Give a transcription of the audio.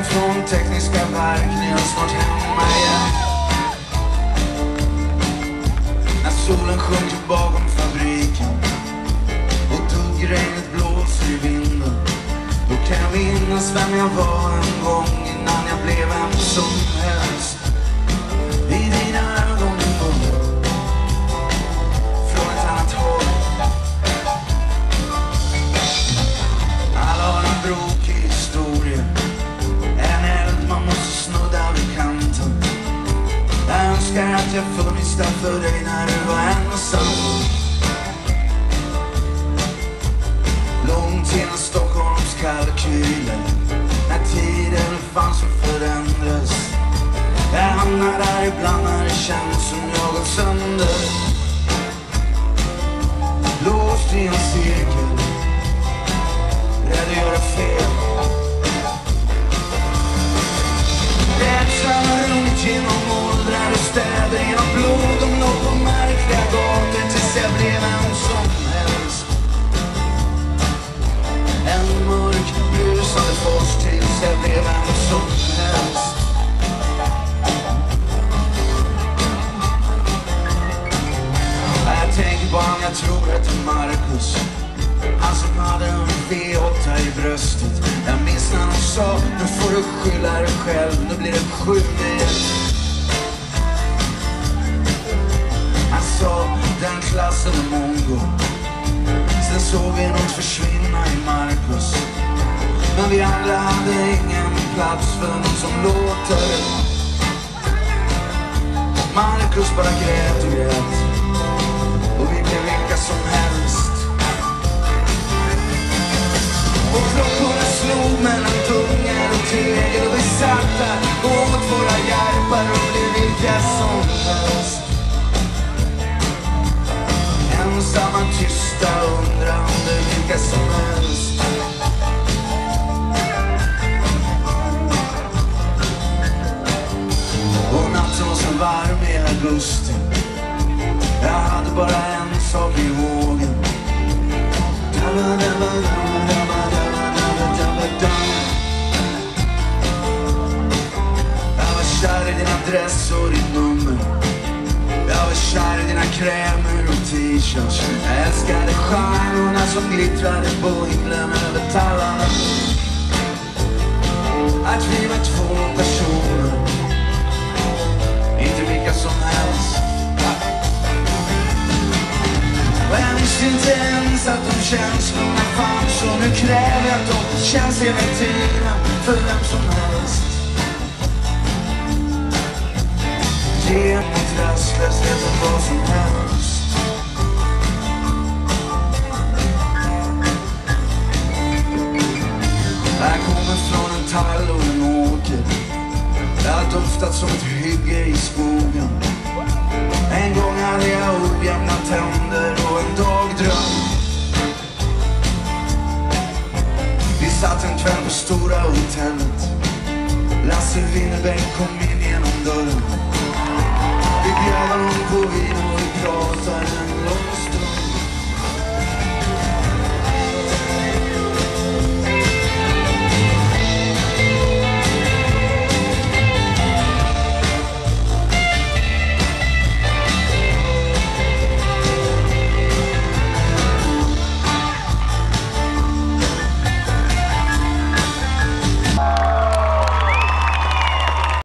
röken från tekniska verk när jag är snart hemma igen. När solen sjunker bakom fabriken och duggregnet blåser i vinden. Då kan jag minnas vem jag var att jag funnits där för dig när du var ensam. Långt innan Stockholms kalkyler När tiden fanns och förändras Jag hamnar där ibland när det känns som jag gått sönder. Låst i en cirkel. Och städer, genom blodomlopp och märkliga gator tills jag blev vem som helst. En mörk brusande fors tills jag blev vem som helst. Jag tänker på han jag tror är Marcus Han som hade en V8 i bröstet Jag minns när han sa Nu får du skylla dig själv Nu blir det sju mil klassen är mongo. Sen såg vi något försvinna i Marcus. Men vi andra hade ingen plats för någon som låter. Marcus bara grät och grät. Och vi blev vilka som helst. Och klockorna slog mellan tungor och tegel och vi satt där. Och åt våra järpar och blev vilka som helst. Ensamma, tysta, undrande, vilka som helst. Och natten var så varm i augusti. Jag hade bara en sak i hågen var i dina krämer och t-shirts. Jag älskade stjärnorna som glittrade på himlen över tallarna. Att vi var två personer. Inte vilka som helst. Och jag visste inte ens att de känslorna fanns. Och nu kräver jag att de känns hela tiden för vem som helst. Yeah mot rastlösheten vad som helst Jag kommer från en tall och en åker Jag har doftat som ett hygge i skogen en gång hade jag ojämna tänder och en dagdröm. Vi satt en kväll på Stora hotellet. Lasse Winnerbäck kom in genom dörren. Vi bjöd honom på